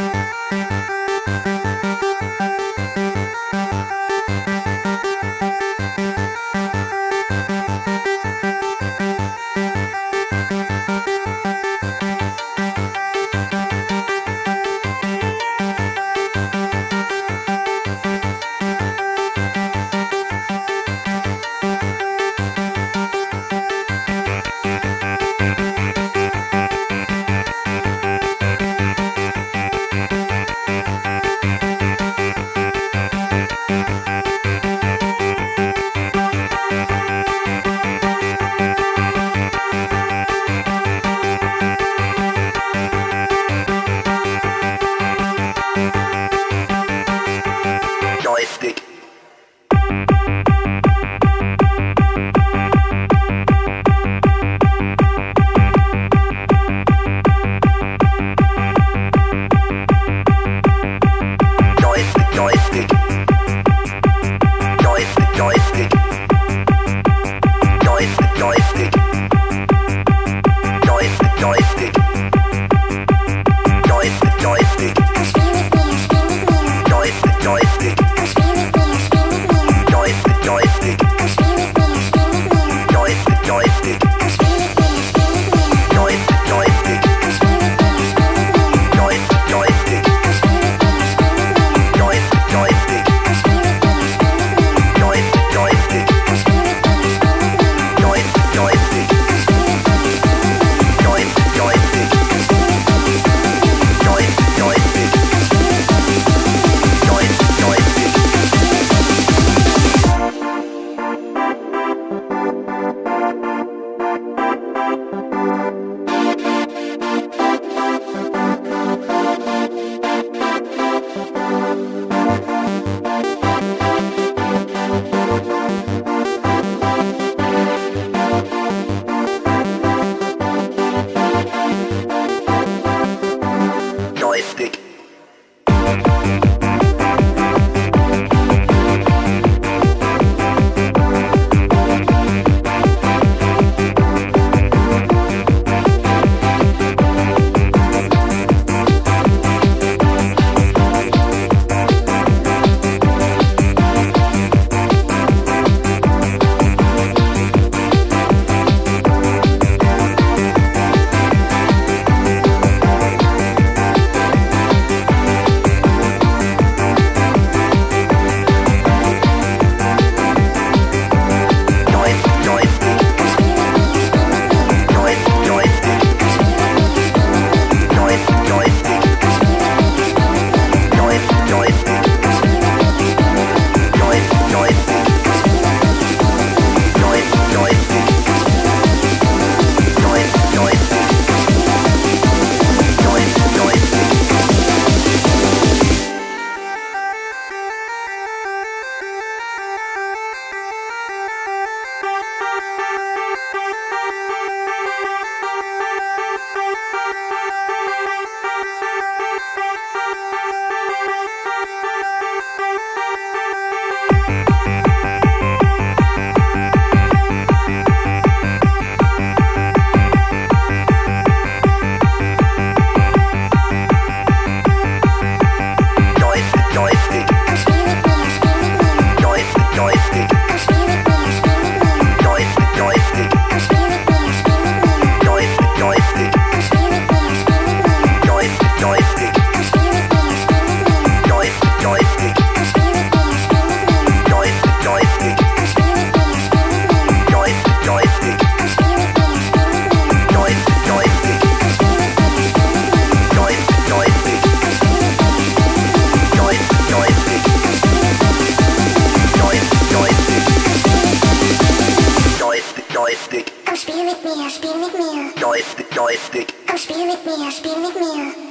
Thank you. Música spiel mit mir. Joystick, Joystick. Komm, spiel mit mir, spiel mit mir.